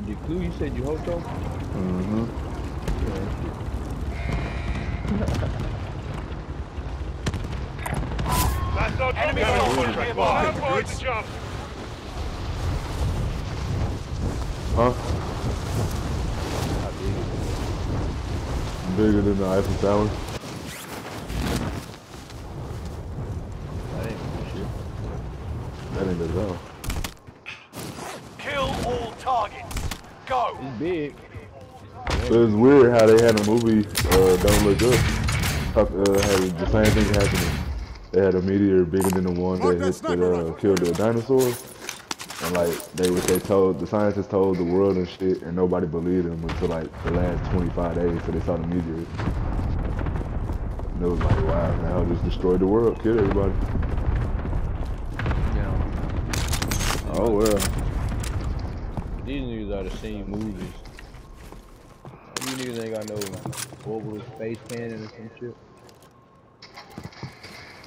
And the clue you said you Hoto? Mm-hmm. That's our Enemy drop soldier contract. nearby. Stand by to jump. Huh? Bigger than the Eiffel Tower. That ain't shit. That ain't big at all. Kill all targets. Go. It's big. It was weird how they had a movie, uh, Don't Look Up. Talk- Uh, had the same thing happening. They had a meteor bigger than the one that that hit the, uh, killed the dinosaurs. And like they was they told the scientists told the world and shit, and nobody believed them until like the last 25 days, so they saw the meteor. And it was like, wow, now just destroyed the world, killed everybody. Yeah. Oh well. These niggas are the same movies. You niggas ain't got no orbital space cannon or some shit.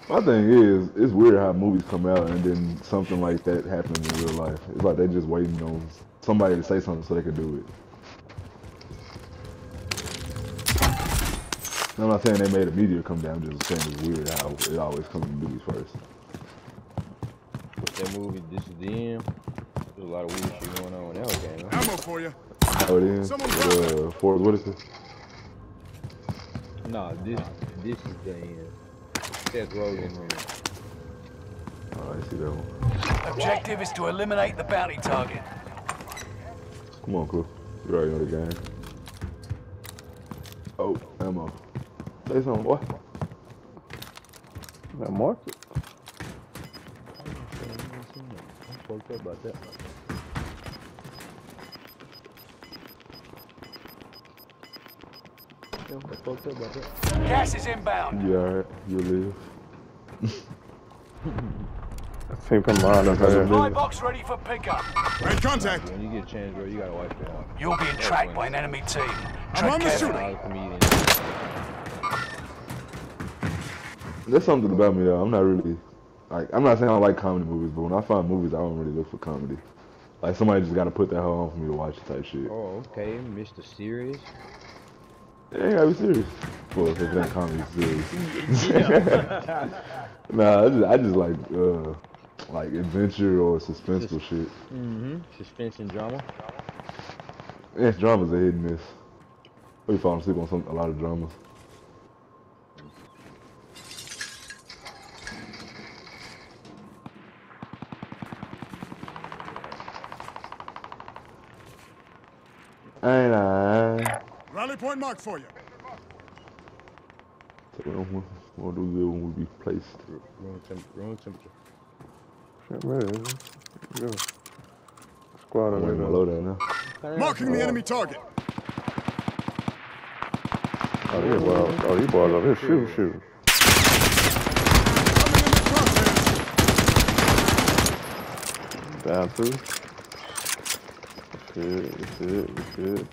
My thing is, it's weird how movies come out and then something like that happens in real life. It's like they're just waiting on somebody to say something so they can do it. I'm not saying they made a meteor come down, I'm just saying it's weird how it always comes in movies first. What's that movie? This is the end. There's a lot of weird shit going on in that game. Huh? Ammo for you. How it is? Someone With, uh, Forest Whitaker. Nah, this this is the end. Seth Rogen. and- Oh, I see that one. Objective is to eliminate the bounty target. Come on, Cliff. You already know the game. Oh, ammo. Say something, boy. That market. I'm fucked up about that. Yeah, I'm fucked up about that. Gas is inbound. You alright? You live? I think I'm on the Supply head. box ready for pickup. Right contact. When you get a chance, bro, you gotta wipe it out. You're being tracked by an enemy team. I'm on the carefully. shooter. The comedians. There's something about me though. I'm not really like I'm not saying I don't like comedy movies, but when I find movies, I don't really look for comedy. Like somebody just got to put that hoe on for me to watch type shit. Oh, okay, Mr. Serious. Ain't gotta be serious. Well, if it's not comedy, serious. nah, I just I just like uh like adventure or suspenseful shit. Mm-hmm. Suspense and drama. Yeah, drama's a hit and miss. We fall asleep on some a lot of dramas. Ain't I? Rally point marked for you. So what, what do we do when we be placed? Room, temp- room temperature. Shit, man. Go. Squad I'm on gonna load that now. Marking the enemy target. Oh, you boys, oh, you boys over here shooting, shooting. Coming in the.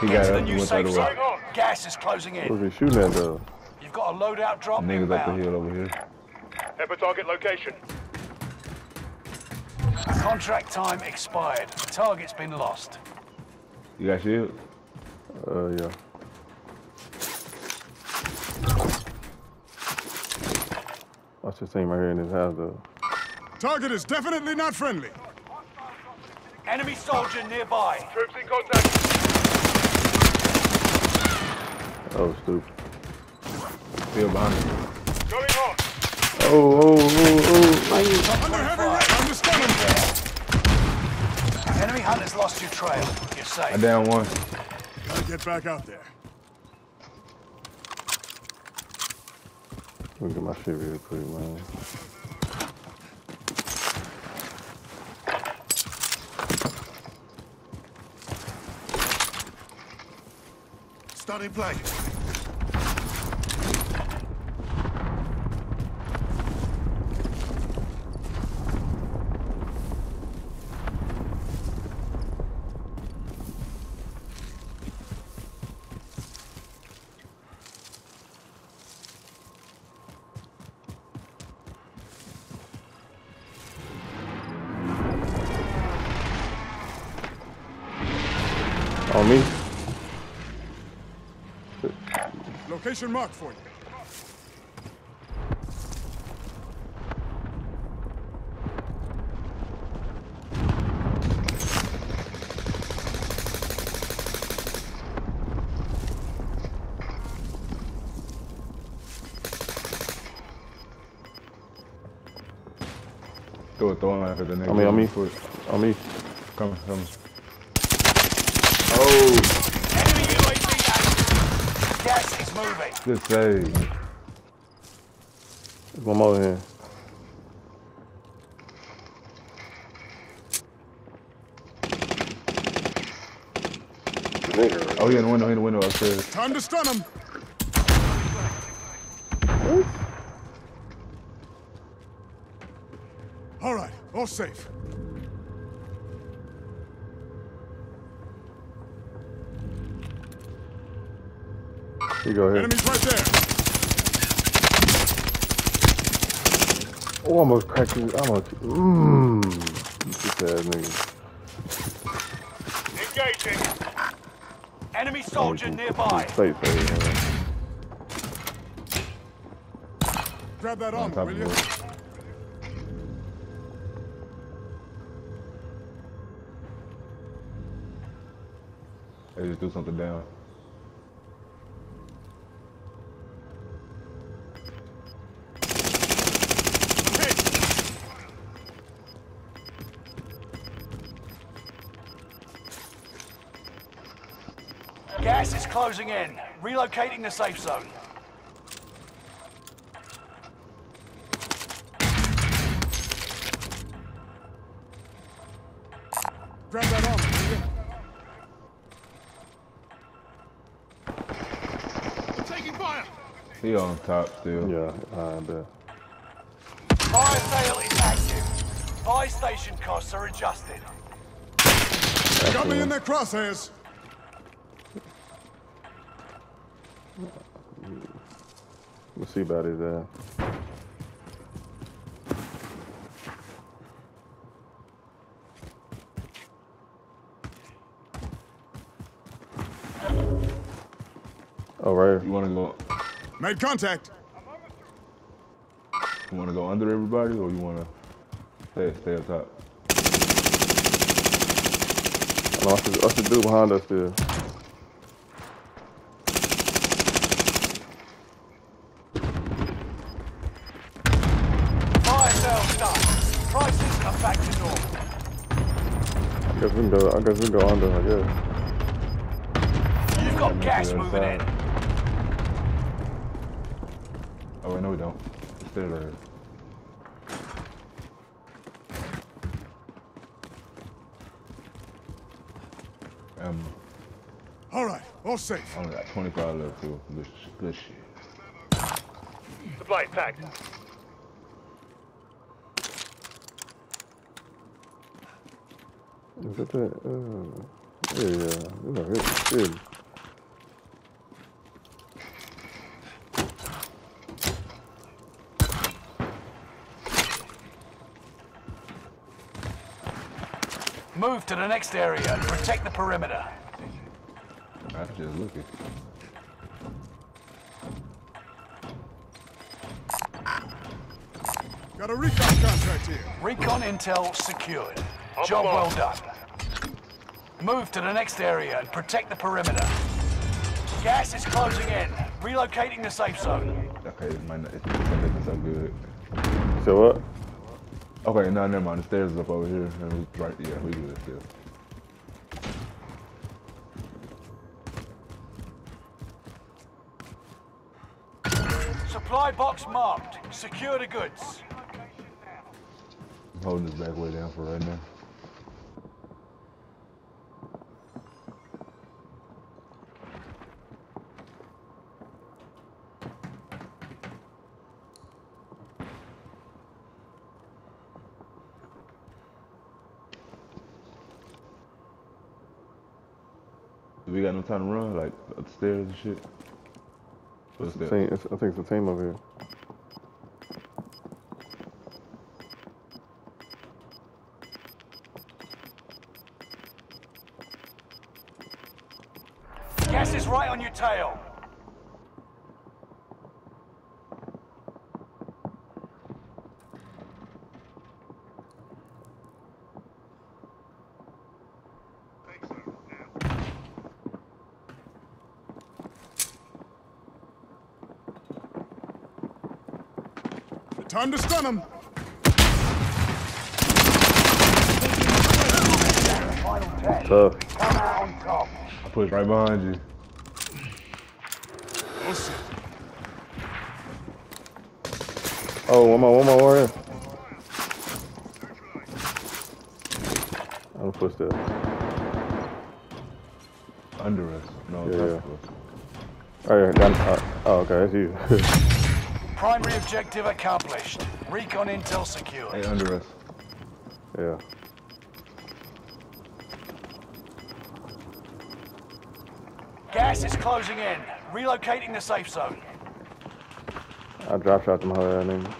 He got the up and new went the safe other zone. way. Gas is closing in. was he shooting at though? You've got a loadout drop Niggas up the hill over here. Head for target location. Contract time expired. The target's been lost. You got shield? Uh, yeah. Watch this thing right here in his house though. Target is definitely not friendly. Enemy soldier nearby. Troops in contact. Oh, stupid. Field behind me. Going hot. Oh, oh, oh, oh. Under heavy rain. Understanding. Enemy hunters lost your trail. You're I safe. down one. Gotta get back out there. Let me get my shit real quick, man. Start in place. Me? Location marked for you. Throw a throw knife at the nigga. On me, on me. Foot. On me. Come, come. Enemy UAV active. Gas is moving. Good save. There's one more here. Oh, yeah, in the window, in the window upstairs. Time to stun him. All right, all safe. You go here. Enemies right there. Oh, almost cracked you. Almost. Mmm. Nigga. Engaging. Enemy oh, soldier nearby. Man. Grab that On armor, will you? They just do something down. Gas is closing in. Relocating the safe zone. Grab that armor. Taking fire. He on top still. Yeah, I bet. Fire sale is active. Buy station costs are adjusted. Got me in their crosshairs. Let's see about his ass. Oh, right You wanna go? Made contact. You wanna go under everybody, or you wanna stay stay up top? No, I should, I should do behind us there. Fire sale done. Prices are back to normal. I guess we can go, I guess we can go under, I guess. You've got gas maybe moving in. Oh wait, no we don't. It's still there. Um, All right, all safe. I only got 25 left too. Good, sh- good shit. Supply packed. Is that that? Uh, yeah, yeah. No, it's good. Move to the next area and protect the perimeter. I was just looking. Got a recon contract here. Recon intel secured. On Job well done. Move to the next area and protect the perimeter. Gas is closing in. Relocating the safe zone. Okay, it might not, it's not so good. So what? Okay, no, never mind. The stairs is up over here. And we, right, yeah, we good still. Supply box marked. Secure the goods. I'm holding this back way down for right now. We got no time to run, like upstairs and shit? What's that? I think it's a team over here. Gas is right on your tail. Time to stun him. Final 10. Tough. Come out on top. I pushed right behind you. Oh, one more, one more warrior. I'm footsteps. Under us. No, Yeah, yeah. us. Oh, yeah, got, uh, oh, okay, that's you. Primary objective accomplished. Recon intel secured. Hey, under us. yeah. Gas is closing in. Relocating the safe zone. I drop shot them ass nigga.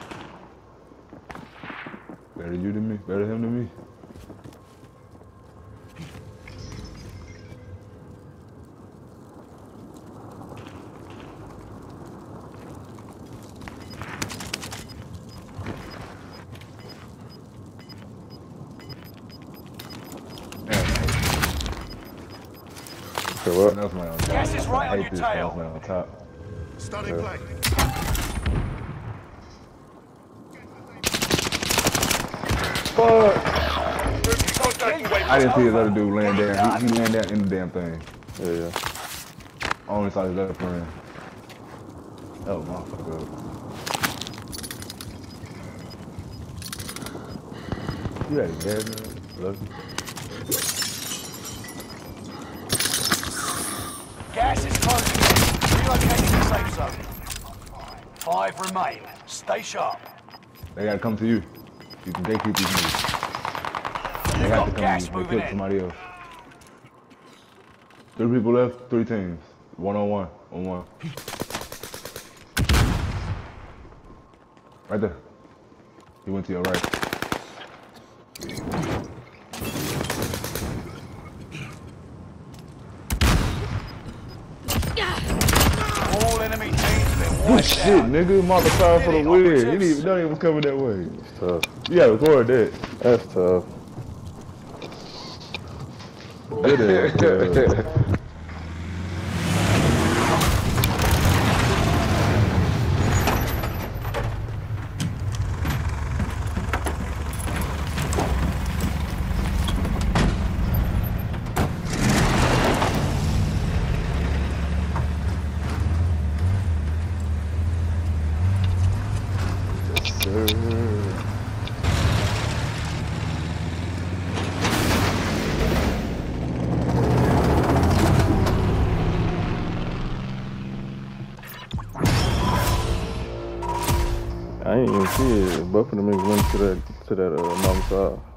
Better you than me. Better him than me. Okay, what? That's my on top. Gas is right I on your tail. that's my on top. Starting play. Contact UAV. I didn't see his other dude land down. He, he land down in the damn thing. Yeah, yeah. I only saw his other friend. Oh, motherfucker. You had a dead man. Lucky. Gas is closing in. Relocating the safe zone. Five remain. Stay sharp. They gotta come to you. You can gatekeep these niggas. They have to come to you. They killed in. somebody else. Three people left, three teams. One on one, on one. Right there. He went to your right. All enemy teams have been Good wiped shit, nigga. Sorry for the. He didn't even, don't even coming that way. It's tough. Yeah, record that. That's tough. Good ass. I ain't even see it. Of them niggas went to that to that uh, mama side.